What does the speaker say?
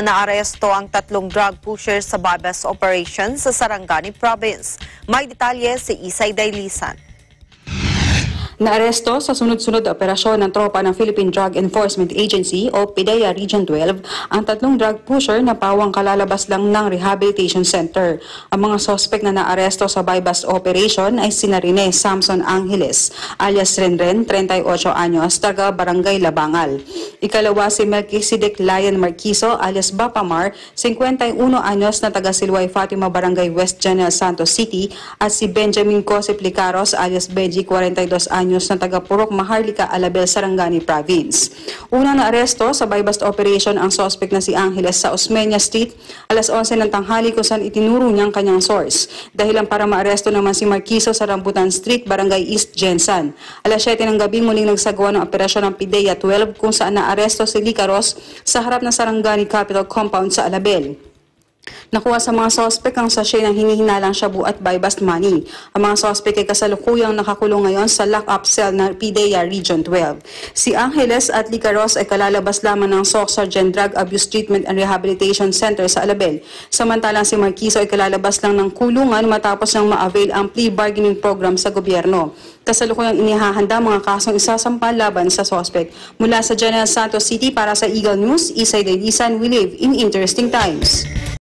Naaresto ang tatlong drug pushers sa bypass operation sa Sarangani Province. May detalye si Isay Dailisan. Naaresto sa sunod-sunod operasyon ng tropa ng Philippine Drug Enforcement Agency o PIDEA Region 12 ang tatlong drug pusher na pawang kalalabas lang ng Rehabilitation Center. Ang mga sospek na naaresto sa bypass operation ay sina Rene Samson Angeles alias Renren, 38 anyos, taga Barangay Labangal. Ikalawa si Melchizedek Lion Marquiso alias Bapamar, 51 anyos na taga Silway Fatima Barangay West General Santos City at si Benjamin Cosip Licaros alias Benji, 42 anyos na taga Purok Maharlika, Alabel, Sarangani Province. Una na aresto sa bypass operation ang suspect na si Angeles sa Osmeña Street alas 11 ng tanghali kung saan itinuro niyang kanyang source. Dahilan para maaresto naman si Marquiso sa Rambutan Street, Barangay East Jensan. Alas 7 ng gabi muling nagsagawa ng operasyon ng PIDEA 12 kung saan naaresto si Licaros sa harap ng Sarangani Capital Compound sa Alabel. Nakuha sa mga sospek ang sachet ng hinihinalang shabu at buy-bust money. Ang mga sospek ay kasalukuyang nakakulong ngayon sa lock-up cell ng PIDEA Region 12. Si Angeles at Licaros ay kalalabas lamang ng SOC Sergeant Drug Abuse Treatment and Rehabilitation Center sa Alabel. Samantalang si Marquiso ay kalalabas lang ng kulungan matapos nang ma-avail ang plea bargaining program sa gobyerno. Kasalukuyang inihahanda mga kasong isasampal laban sa sospek. Mula sa General Santos City para sa Eagle News, Isay Delisan, we live in interesting times.